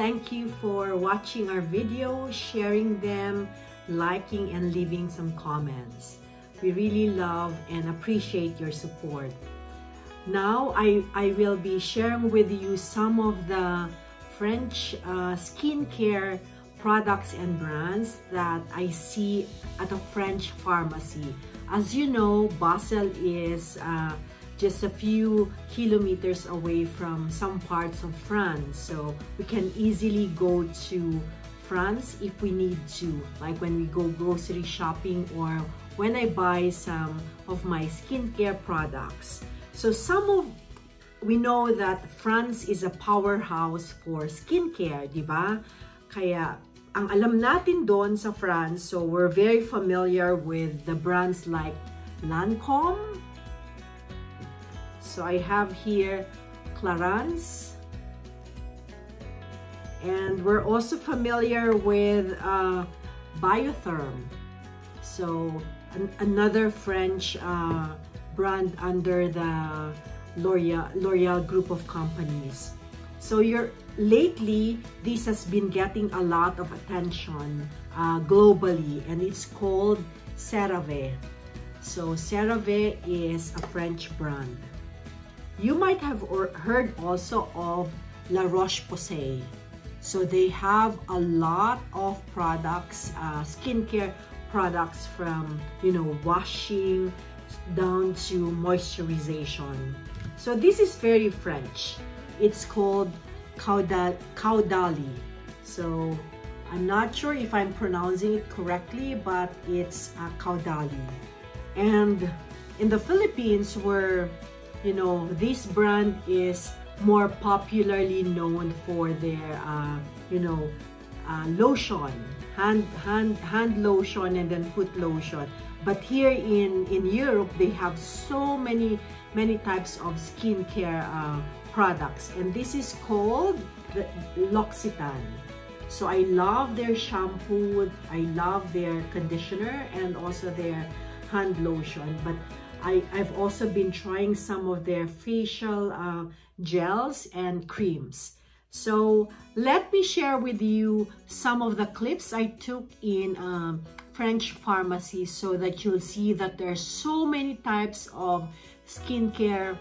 Thank you for watching our video, sharing them, liking, and leaving some comments. We really love and appreciate your support. Now, I, I will be sharing with you some of the French uh, skincare products and brands that I see at a French pharmacy. As you know, Basel is uh, just a few kilometers away from some parts of France. So we can easily go to France if we need to, like when we go grocery shopping or when I buy some of my skincare products. So some of, we know that France is a powerhouse for skincare, di ba? Kaya ang alam natin doon sa France, so we're very familiar with the brands like Lancome. So I have here Clarins. And we're also familiar with uh, Biotherm. So an another French uh, brand under the L'Oreal group of companies. So you're lately, this has been getting a lot of attention uh, globally and it's called CeraVe. So CeraVe is a French brand. You might have heard also of La Roche-Posay. So they have a lot of products, uh, skincare products from, you know, washing down to moisturization. So this is very French. It's called Caudalie. So I'm not sure if I'm pronouncing it correctly, but it's uh, Caudalie. And in the Philippines, where, you know, this brand is more popularly known for their, uh, you know, uh, lotion, hand, hand, hand lotion and then foot lotion. But here in, in Europe, they have so many, many types of skincare uh, products. And this is called the L'Occitane. So I love their shampoo, I love their conditioner and also their hand lotion. But I, have also been trying some of their facial uh, gels and creams. So let me share with you some of the clips I took in um, French pharmacy so that you'll see that there are so many types of skincare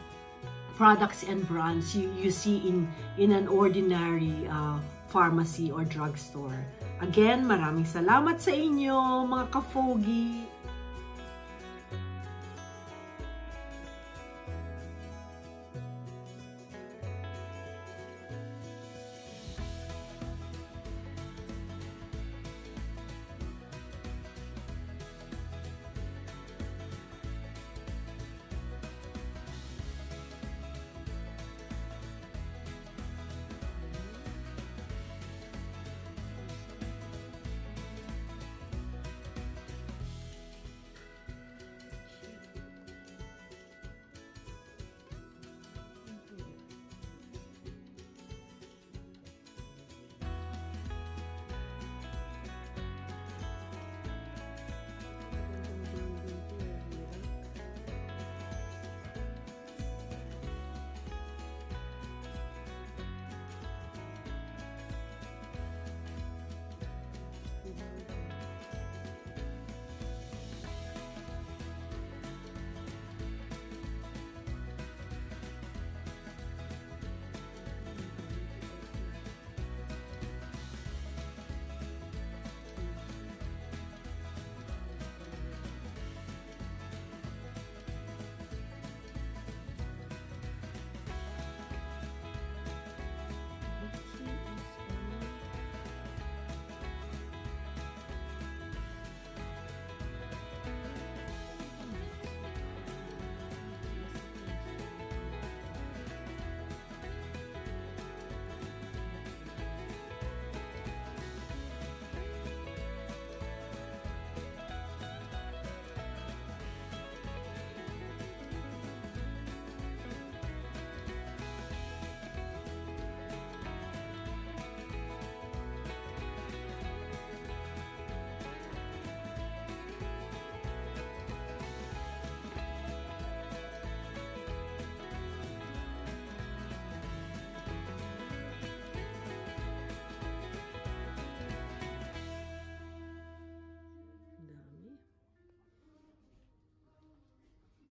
products and brands you, you see in, in an ordinary uh, pharmacy or drugstore. Again, maraming salamat sa inyo mga kafogi!